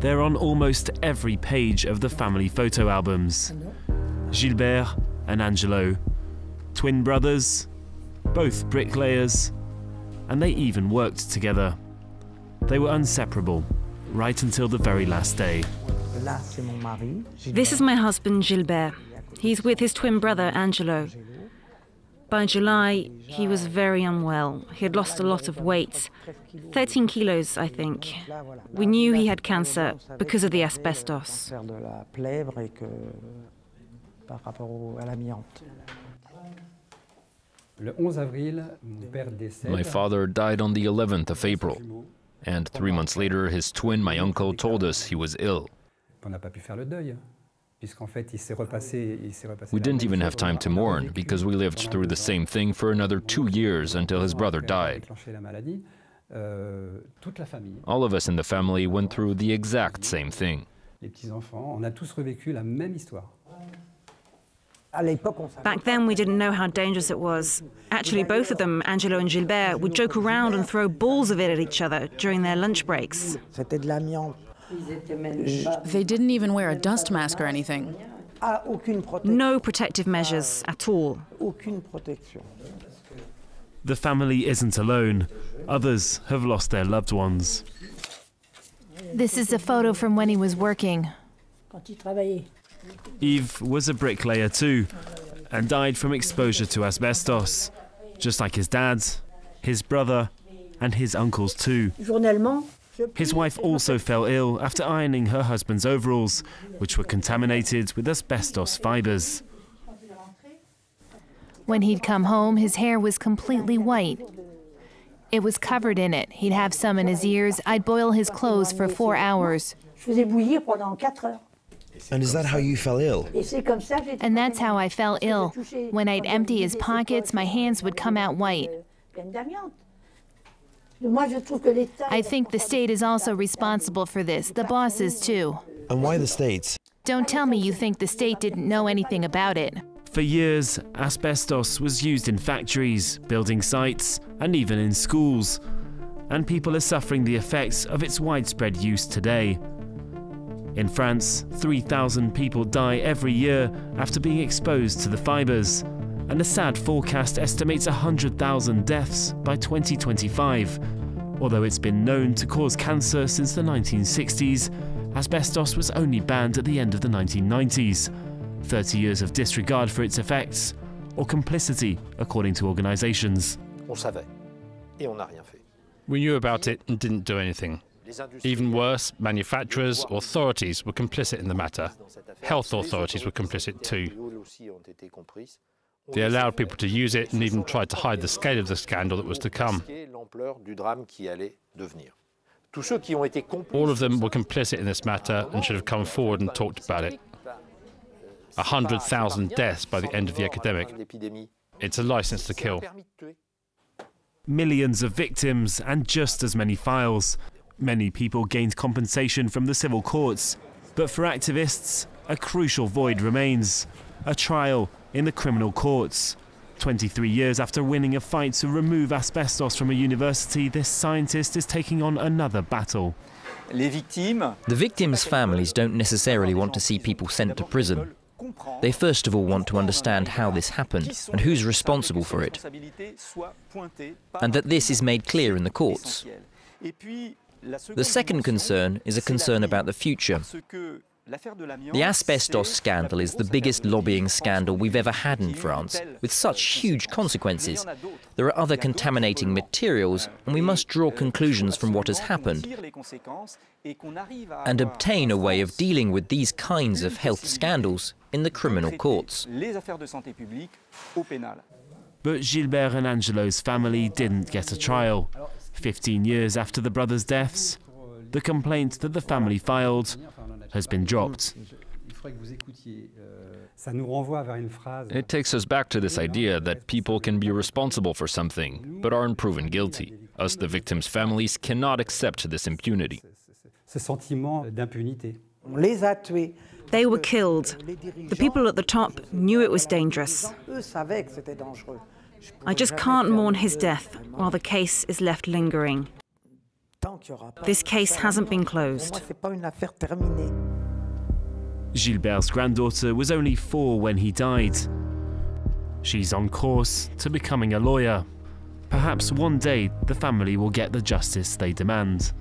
They're on almost every page of the family photo albums. Gilbert and Angelo, twin brothers, both bricklayers, and they even worked together. They were inseparable, right until the very last day. This is my husband, Gilbert. He's with his twin brother, Angelo. By July, he was very unwell. He had lost a lot of weight 13 kilos, I think. We knew he had cancer because of the asbestos. My father died on the 11th of April, and three months later, his twin, my uncle, told us he was ill. Ah we didn't even have time to mourn because we lived through the same thing for another two years until his brother died. All of us in the family went through the exact same thing. Back then, we didn't know how dangerous it was. Actually, both of them, Angelo and Gilbert, would joke around and throw balls of it at each other during their lunch breaks. They didn't even wear a dust mask or anything. No protective measures at all. The family isn't alone. Others have lost their loved ones. This is a photo from when he was working. Yves was a bricklayer too and died from exposure to asbestos, just like his dad, his brother, and his uncles too. His wife also fell ill after ironing her husband's overalls, which were contaminated with asbestos fibres. When he'd come home, his hair was completely white. It was covered in it. He'd have some in his ears. I'd boil his clothes for four hours. And is that how you fell ill? And that's how I fell ill. When I'd empty his pockets, my hands would come out white. I think the state is also responsible for this. The bosses, too. And why the states? Don't tell me you think the state didn't know anything about it. For years, asbestos was used in factories, building sites, and even in schools. And people are suffering the effects of its widespread use today. In France, 3,000 people die every year after being exposed to the fibres, and a sad forecast estimates 100,000 deaths by 2025. Although it's been known to cause cancer since the 1960s, asbestos was only banned at the end of the 1990s. 30 years of disregard for its effects, or complicity, according to organisations. We knew about it and didn't do anything. Even worse, manufacturers, authorities were complicit in the matter. Health authorities were complicit too. They allowed people to use it and even tried to hide the scale of the scandal that was to come. All of them were complicit in this matter and should have come forward and talked about it. 100,000 deaths by the end of the epidemic. It's a license to kill. Millions of victims and just as many files. Many people gained compensation from the civil courts. But for activists, a crucial void remains a trial in the criminal courts. 23 years after winning a fight to remove asbestos from a university, this scientist is taking on another battle. The victims' families don't necessarily want to see people sent to prison. They first of all want to understand how this happened and who's responsible for it, and that this is made clear in the courts. The second concern is a concern about the future. The asbestos scandal is the biggest lobbying scandal we've ever had in France, with such huge consequences. There are other contaminating materials, and we must draw conclusions from what has happened and obtain a way of dealing with these kinds of health scandals in the criminal courts. But Gilbert and Angelo's family didn't get a trial. 15 years after the brothers' deaths, the complaint that the family filed has been dropped. It takes us back to this idea that people can be responsible for something, but aren't proven guilty. Us, the victims' families, cannot accept this impunity. They were killed. The people at the top knew it was dangerous. I just can't mourn his death while the case is left lingering. This case hasn't been closed. Gilbert's granddaughter was only four when he died. She's on course to becoming a lawyer. Perhaps one day the family will get the justice they demand.